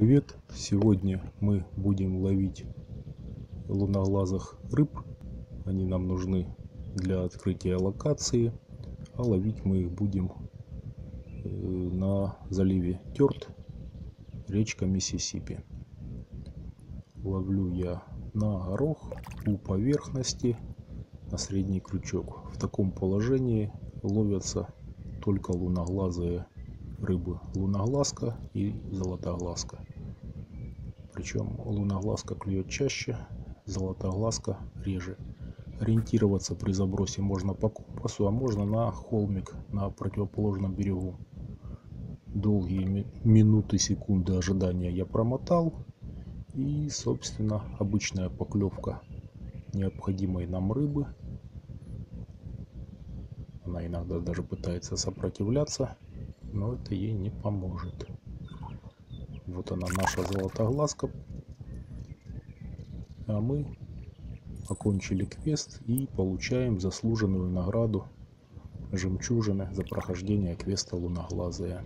Привет! Сегодня мы будем ловить луноглазых рыб. Они нам нужны для открытия локации. А ловить мы их будем э, на заливе Терт, речка Миссисипи. Ловлю я на горох у поверхности на средний крючок. В таком положении ловятся только луноглазые рыбы луноглазка и золотоглазка. Причем луноглазка клюет чаще, золотоглазка реже. Ориентироваться при забросе можно по компасу, а можно на холмик на противоположном берегу. Долгие минуты, секунды ожидания я промотал. И, собственно, обычная поклевка необходимой нам рыбы. Она иногда даже пытается сопротивляться но это ей не поможет. Вот она наша золотоглазка. А мы окончили квест и получаем заслуженную награду жемчужины за прохождение квеста луноглазая.